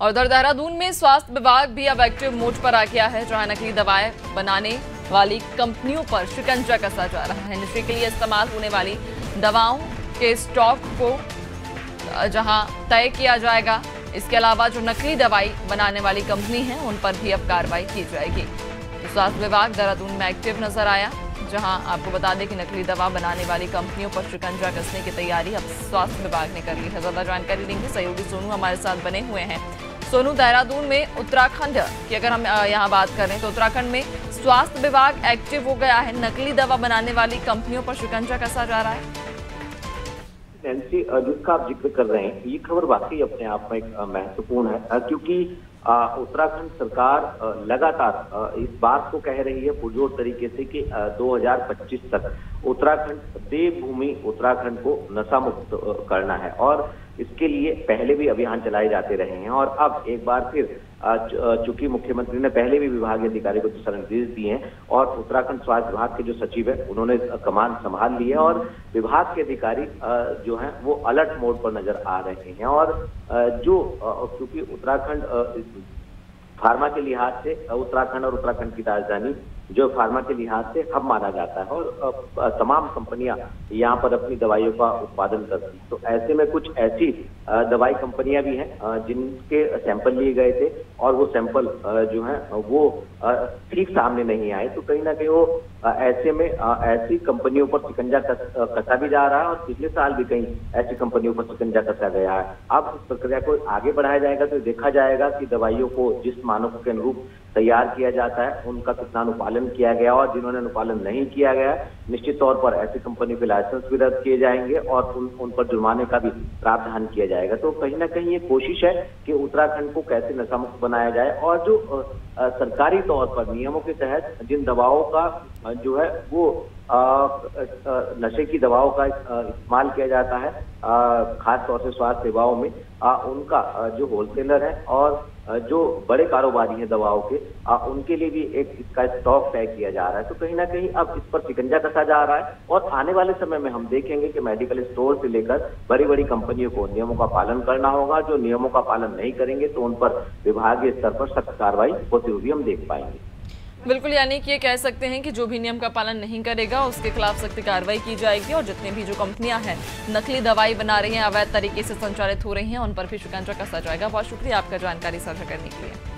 और उधर देहरादून में स्वास्थ्य विभाग भी अब एक्टिव मोड पर आ गया है, जहाँ नकली दवाएँ बनाने वाली कंपनियों पर शिकंजा कसा जा रहा है। नशे के लिए इस्तेमाल होने वाली दवाओं के स्टॉक को जहाँ तय किया जाएगा, इसके अलावा जो नकली दवाई बनाने वाली कंपनी है, उन पर भी अब कार्रवाई की जाएगी। तो स्वास्थ्य विभाग देहरादून में एक्टिव नज़र आया, जहाँ आपको बता दें कि नकली दवा बनाने वाली कंपनियों पर शिकंजा कसने की तैयारी अब स्वास्थ्य विभाग ने कर ली है। ज़्यादा जानकारी देंगे, सहयोगी सोनू हमारे साथ बने हुए हैं। सोनू देहरादून में उत्तराखंड की अगर हम यहाँ बात करें तो उत्तराखंड में स्वास्थ्य विभाग एक्टिव हो गया है। नकली दवा बनाने वाली कंपनियों पर शिकंजा कसा जा रहा है? जिसका आप ज़िक्र कर रहे हैं, ये खबर वाकई अपने आप में महत्वपूर्ण है। क्योंकि उत्तराखंड सरकार लगातार इस बात को कह रही है पुरजोर तरीके से कि 2025 तक उत्तराखंड देवभूमि, उत्तराखंड को नशा मुक्त करना है। और इसके लिए पहले भी अभियान चलाए जाते रहे हैं और अब एक बार फिर चूँकि मुख्यमंत्री ने पहले भी विभागीय अधिकारी को दिशा निर्देश दिए हैं और उत्तराखंड स्वास्थ्य विभाग के जो सचिव है, उन्होंने कमान संभाल ली है और विभाग के अधिकारी जो हैं, वो अलर्ट मोड पर नज़र आ रहे हैं और जो क्योंकि उत्तराखंड फार्मा के लिहाज से उत्तराखंड और उत्तराखंड की राजधानी जो फार्मा के लिहाज से हब माना जाता है और तमाम कंपनियाँ यहाँ पर अपनी दवाइयों का उत्पादन करती तो ऐसे में कुछ ऐसी दवाई कंपनियाँ भी हैं जिनके सैंपल लिए गए थे और वो सैंपल जो है, वो ठीक सामने नहीं आए। तो कहीं ना कहीं वो ऐसे में ऐसी कंपनियों पर शिकंजा कसा भी जा रहा है और पिछले साल भी कहीं ऐसी कंपनियों पर शिकंजा कसा गया है। अब इस प्रक्रिया को आगे बढ़ाया जाएगा तो देखा जाएगा कि दवाइयों को जिस मानकों के अनुरूप तैयार किया जाता है, उनका कितना अनुपालन किया गया और जिन्होंने अनुपालन नहीं किया गया, निश्चित तौर पर ऐसी कंपनी के लाइसेंस भी रद्द किए जाएँगे और उन उन पर जुर्माने का भी प्रावधान किया जाएगा। तो कहीं ना कहीं ये कोशिश है कि उत्तराखंड को कैसे नशा मुक्त बनाया जाए और जो सरकारी तौर पर, नियमों के तहत जिन दवाओं का जो है, वो नशे की दवाओं का इस्तेमाल किया जाता है खास तौर से स्वास्थ्य सेवाओं में उनका जो होलसेलर है और जो बड़े कारोबारी हैं दवाओं के उनके लिए भी एक इसका स्टॉक तय किया जा रहा है। तो कहीं ना कहीं अब इस पर शिकंजा कसा जा रहा है और आने वाले समय में हम देखेंगे कि मेडिकल स्टोर से लेकर बड़ी बड़ी कंपनियों को नियमों का पालन करना होगा। जो नियमों का पालन नहीं करेंगे तो उन पर विभागीय स्तर पर सख्त कार्रवाई होती हुई हम देख पाएँगे। बिल्कुल, यानी कि ये कह सकते हैं कि जो भी नियम का पालन नहीं करेगा, उसके खिलाफ सख्त कार्रवाई की जाएगी और जितने भी जो कंपनियाँ हैं, नकली दवाई बना रही हैं, अवैध तरीके से संचालित हो रही हैं, उन पर भी शिकंजा कसा जाएगा। बहुत शुक्रिया आपका जानकारी साझा करने के लिए।